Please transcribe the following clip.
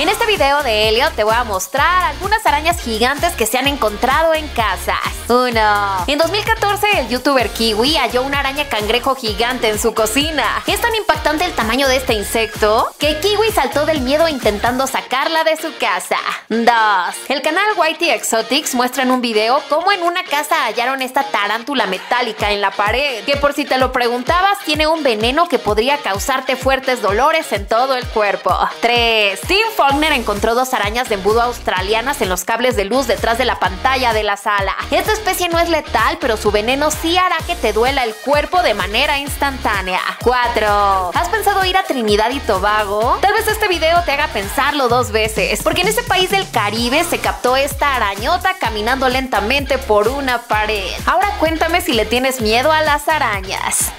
En este video de Elliot te voy a mostrar algunas arañas gigantes que se han encontrado en casas. 1. En 2014 el youtuber Kiwi halló una araña cangrejo gigante en su cocina. Es tan impactante el tamaño de este insecto que Kiwi saltó del miedo intentando sacarla de su casa. 2. El canal Whitey Exotics muestra en un video cómo en una casa hallaron esta tarántula metálica en la pared, que por si te lo preguntabas tiene un veneno que podría causarte fuertes dolores en todo el cuerpo. 3. Tim Faulkner encontró dos arañas de embudo australianas en los cables de luz detrás de la pantalla de la sala. Esta especie no es letal, pero su veneno sí hará que te duela el cuerpo de manera instantánea. 4. ¿Has pensado ir a Trinidad y Tobago? Tal vez este video te haga pensarlo dos veces, porque en ese país del Caribe se captó esta arañota caminando lentamente por una pared. Ahora cuéntame si le tienes miedo a las arañas.